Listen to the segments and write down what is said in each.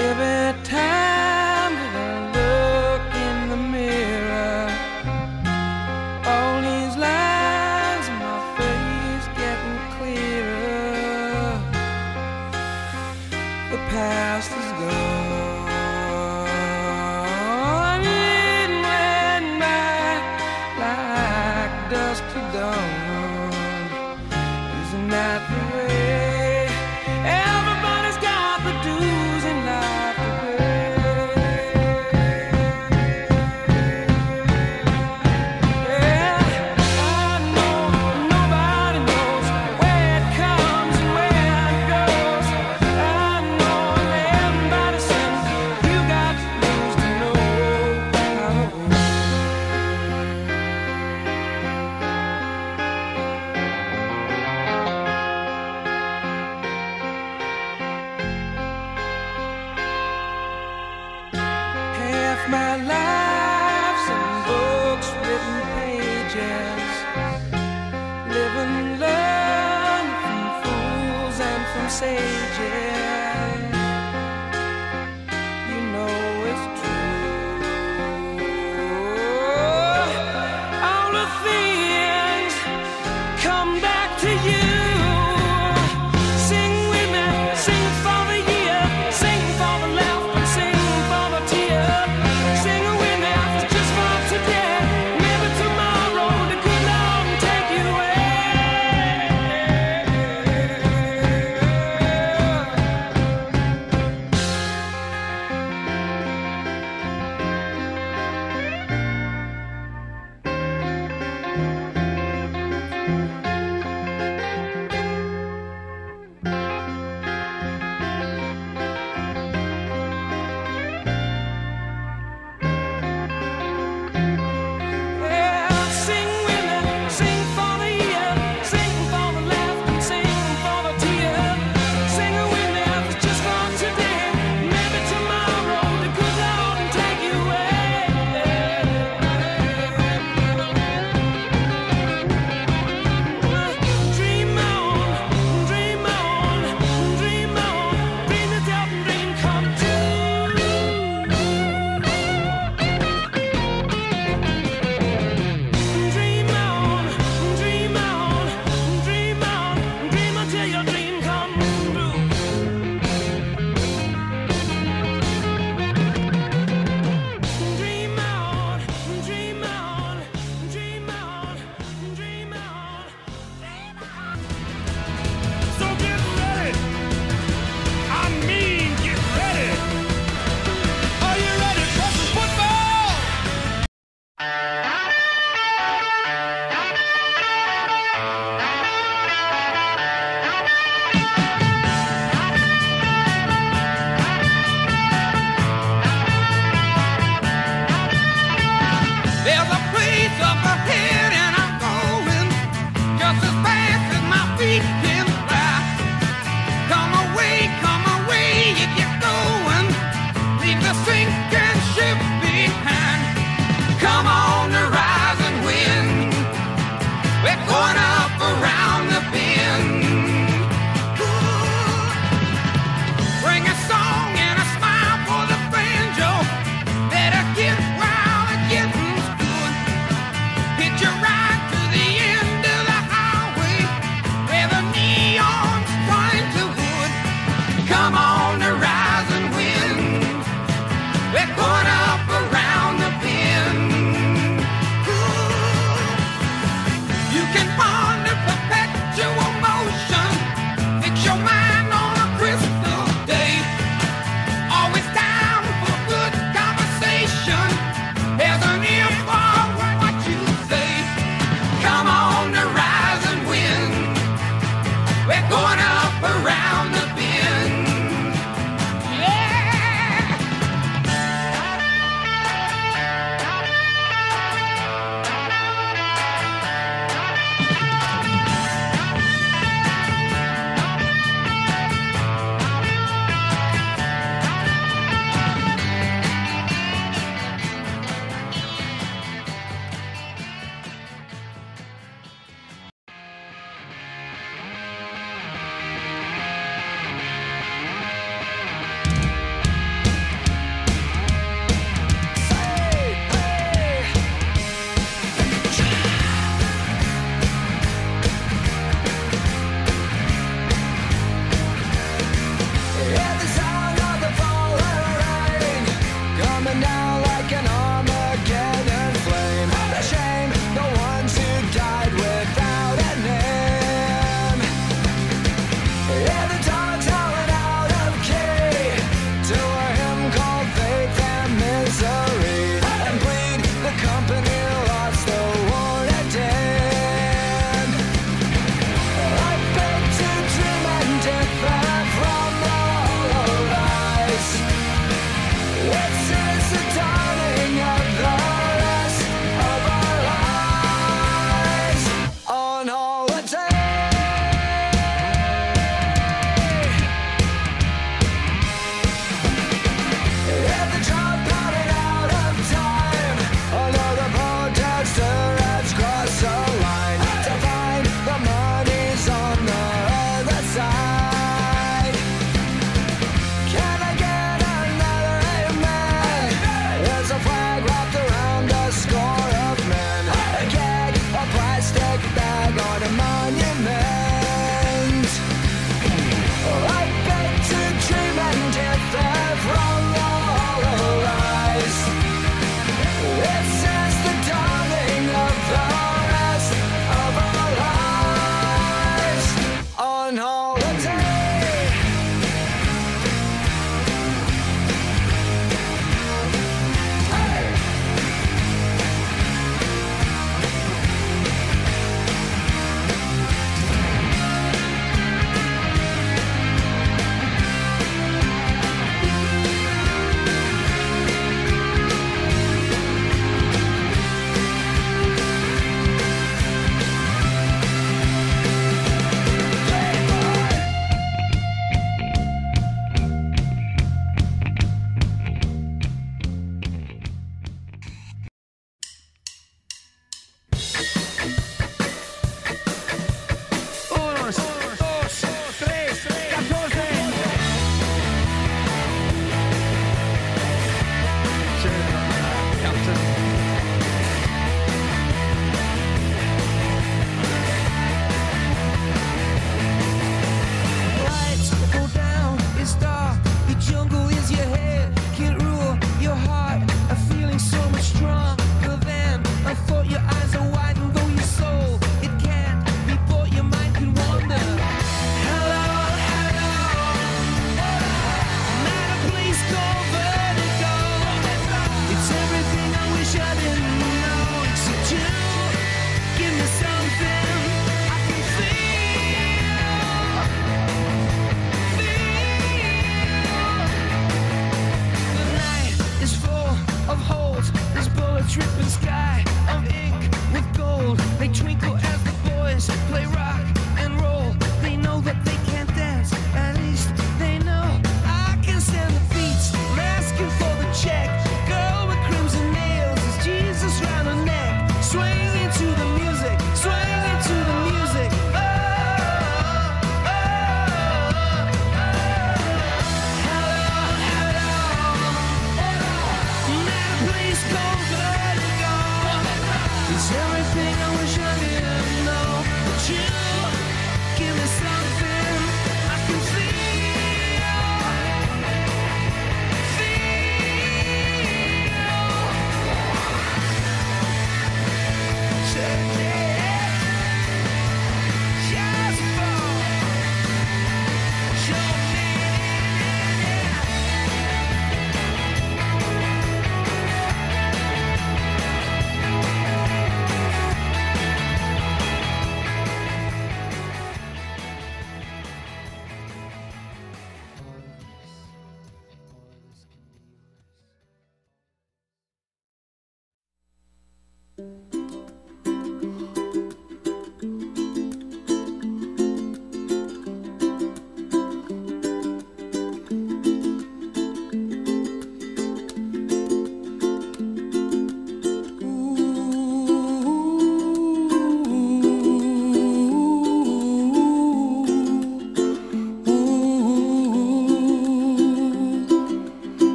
every time.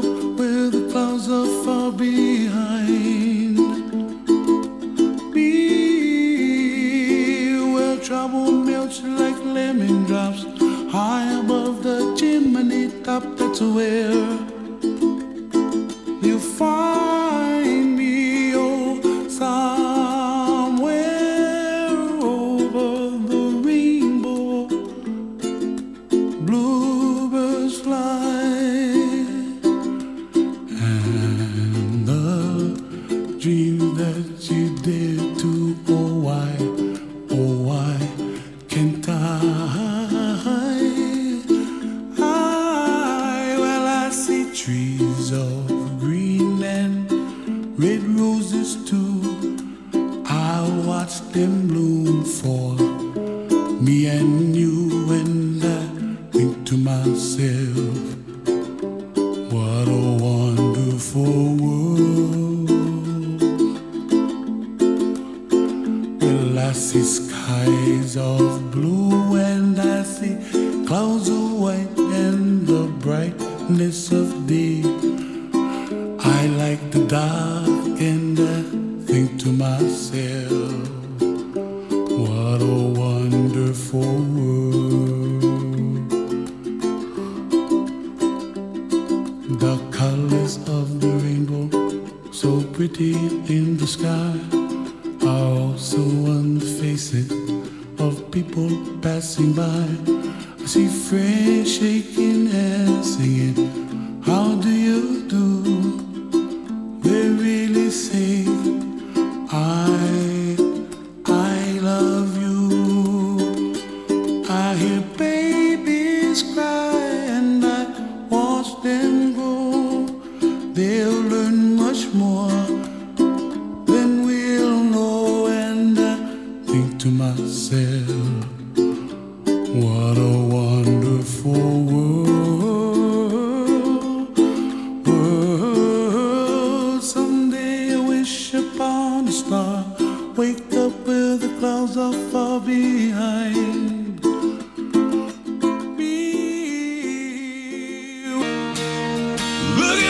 campo go wild. darkness of day. I like the dark.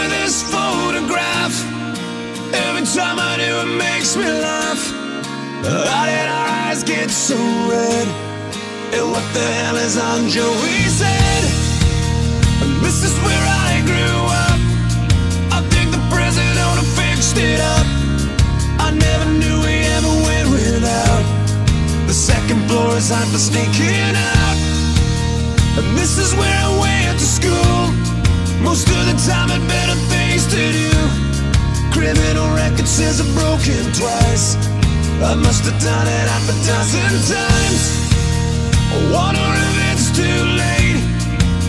to this photograph. Every time I do, it makes me laugh. How did our eyes get so red? And what the hell is on Joey's head? And this is where I grew up. I think the prison owner fixed it up. I never knew we ever went without. The second floor is hot for sneaking out. And this is where I went to school. Most of the time had better things to do. Criminal record says I've broken twice. I must have done it half a dozen times. I wonder if it's too late?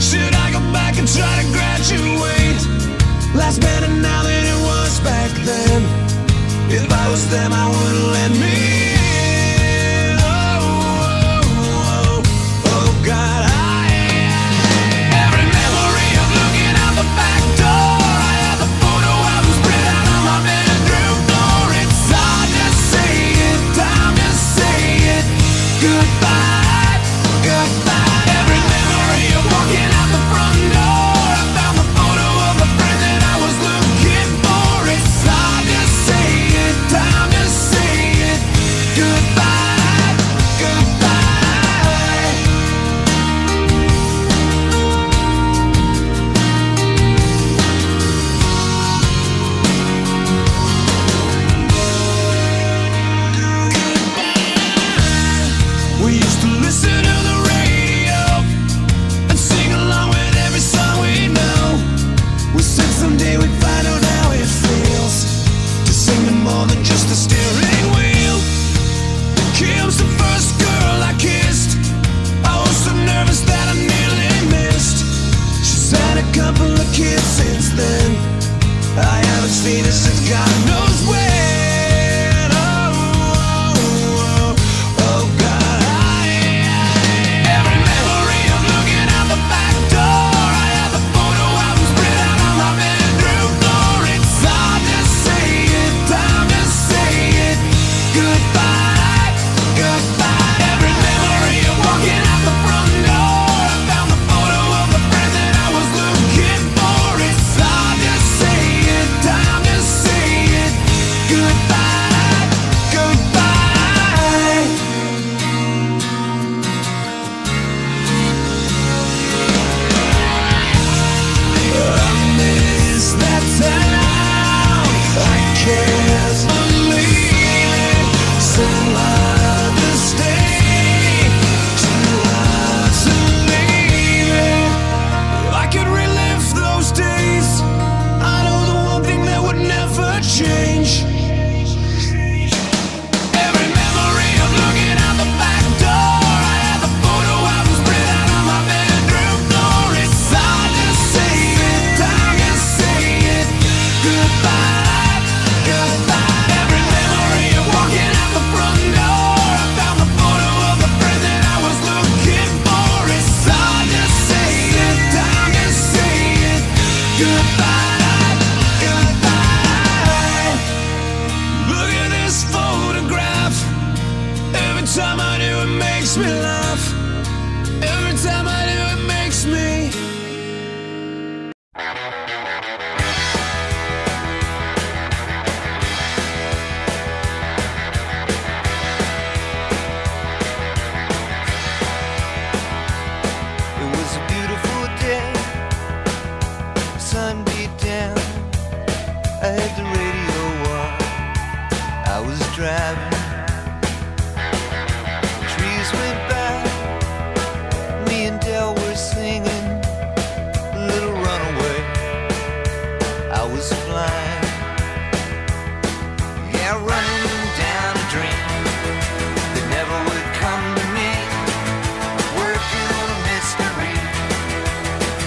Should I go back and try to graduate? Life's better now than it was back then. If I was them I wouldn't let me in. Oh, oh, oh, oh, oh God. more than just a still change. enough every time I do. was flying. Yeah, running down a dream that never would come to me. Working on a mystery,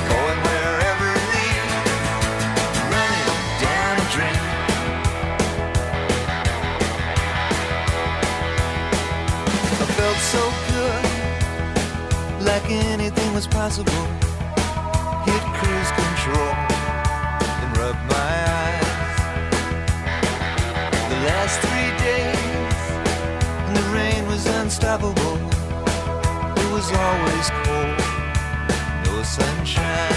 going wherever it leads. Running down a dream. I felt so good, like anything was possible. It was always cold, no sunshine.